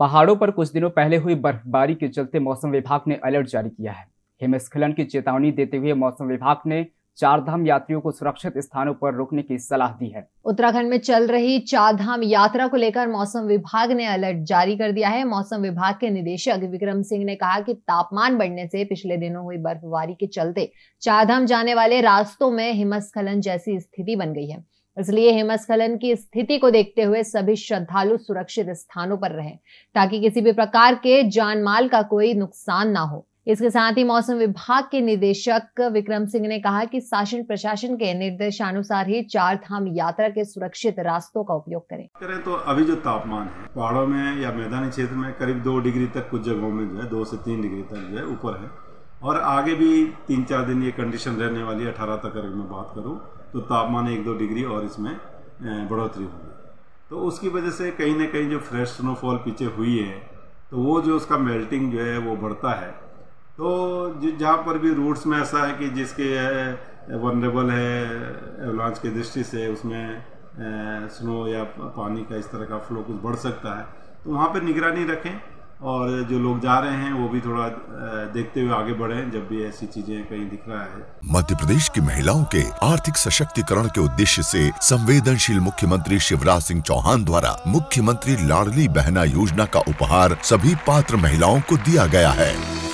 पहाड़ों पर कुछ दिनों पहले हुई बर्फबारी के चलते मौसम विभाग ने अलर्ट जारी किया है। हिमस्खलन की चेतावनी देते हुए मौसम विभाग ने चारधाम यात्रियों को सुरक्षित स्थानों पर रुकने की सलाह दी है। उत्तराखंड में चल रही चारधाम यात्रा को लेकर मौसम विभाग ने अलर्ट जारी कर दिया है। मौसम विभाग के निदेशक विक्रम सिंह ने कहा कि तापमान बढ़ने से पिछले दिनों हुई बर्फबारी के चलते चारधाम जाने वाले रास्तों में हिमस्खलन जैसी स्थिति बन गई है। इसलिए हिमस्खलन की स्थिति को देखते हुए सभी श्रद्धालु सुरक्षित स्थानों पर रहें, ताकि किसी भी प्रकार के जान माल का कोई नुकसान ना हो। इसके साथ ही मौसम विभाग के निदेशक विक्रम सिंह ने कहा कि शासन प्रशासन के निर्देशानुसार ही चार धाम यात्रा के सुरक्षित रास्तों का उपयोग करें। करें तो अभी जो तापमान है, पहाड़ों में या मैदानी क्षेत्र में करीब दो डिग्री तक कुछ जगहों में जो है, दो से तीन डिग्री तक जो है, ऊपर है। और आगे भी तीन चार दिन ये कंडीशन रहने वाली है, अठारह तक अगर मैं बात करूँ तो तापमान एक दो डिग्री और इसमें बढ़ोतरी होगी। तो उसकी वजह से कहीं ना कहीं जो फ्रेश स्नोफॉल पीछे हुई है तो वो जो उसका मेल्टिंग जो है, वो बढ़ता है। तो जहाँ पर भी रूट्स में ऐसा है कि जिसके वनरेबल है एवलांच की दृष्टि से उसमें स्नो या पानी का इस तरह का फ्लो कुछ बढ़ सकता है तो वहाँ पर निगरानी रखें। और जो लोग जा रहे हैं, वो भी थोड़ा देखते हुए आगे बढ़े जब भी ऐसी चीज़ें कहीं दिख रहा है। मध्य प्रदेश की महिलाओं के आर्थिक सशक्तिकरण के उद्देश्य से संवेदनशील मुख्यमंत्री शिवराज सिंह चौहान द्वारा मुख्यमंत्री लाडली बहना योजना का उपहार सभी पात्र महिलाओं को दिया गया है।